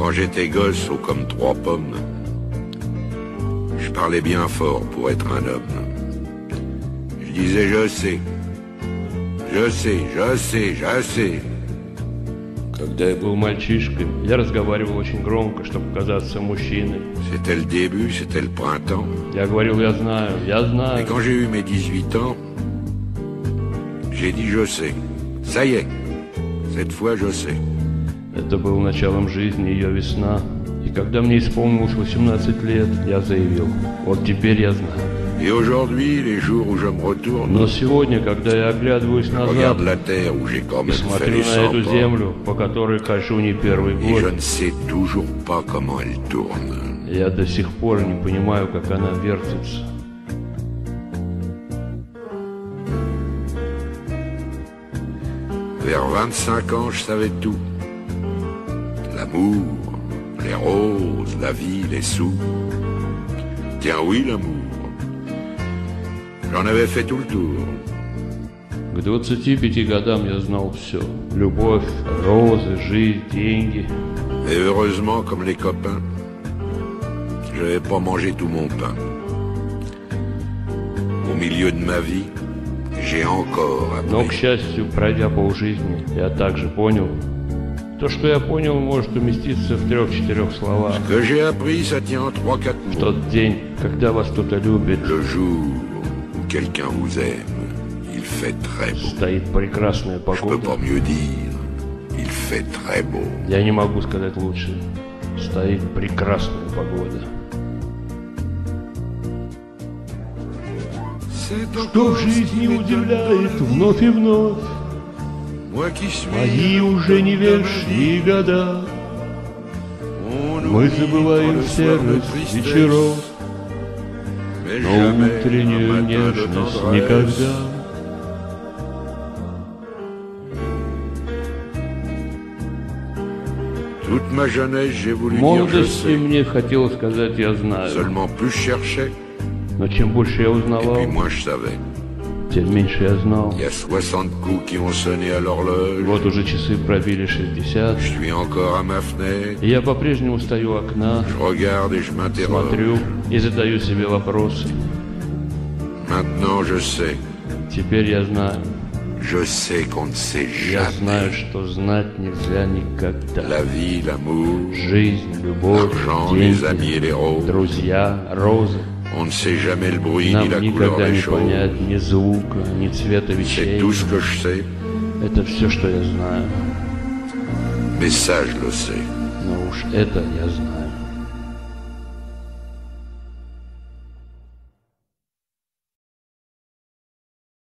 Quand j'étais gosse, haut comme trois pommes, je parlais bien fort pour être un homme. Je disais je sais, je sais, je sais, je sais. C'était le début, c'était le printemps. Et quand j'ai eu mes 18 ans, j'ai dit je sais. Ça y est, cette fois je sais. Это было началом жизни, ее весна. И когда мне исполнилось 18 лет, я заявил, вот теперь я знаю. Но сегодня, когда я оглядываюсь назад и смотрю на 100 эту землю, по которой хожу не первый год, я до сих пор не понимаю, как она вертится. Vers 25 ans, je savais tout. L'amour, les roses, la vie, les sous. Tiens oui, l'amour. J'en avais fait tout le tour. К 25 годам я знал все. Любовь, розы, жизнь, деньги. Et heureusement, comme les copains, je n'avais pas mangé tout mon pain. Au milieu de ma vie, j'ai encore Но, к appris. счастью, пройдя полжизни, я также понял. То, что я понял, может уместиться в трех-четырех словах. В тот день, когда вас кто-то любит, стоит прекрасная погода. Я не могу сказать лучше. Стоит прекрасная погода. Что в жизни удивляет вновь и вновь Мои уже не вешние года Мы забываем серость вечеров Но утреннюю нежность никогда молодости мне хотелось сказать «я знаю», но чем больше я узнавал. Тем меньше я знал. Il y a 60 coups qui ont sonné à l'horloge. Вот уже часы пробили 60, Je suis encore à ma fenêtre. и я по-прежнему стою у окна, смотрю и задаю себе вопросы. Теперь я знаю. Je sais qu'on ne sait Я jamais. знаю, что знать нельзя никогда. La vie, l'amour, Жизнь, любовь, l'argent, les amis деньги, et les roses. друзья, розы. On ne sait jamais le bruit ni Нам la couleur никогда des не choses. понять ни звука, ни цвета вещей. Это все, что я знаю. mais ça, je le sais. Но уж это я знаю.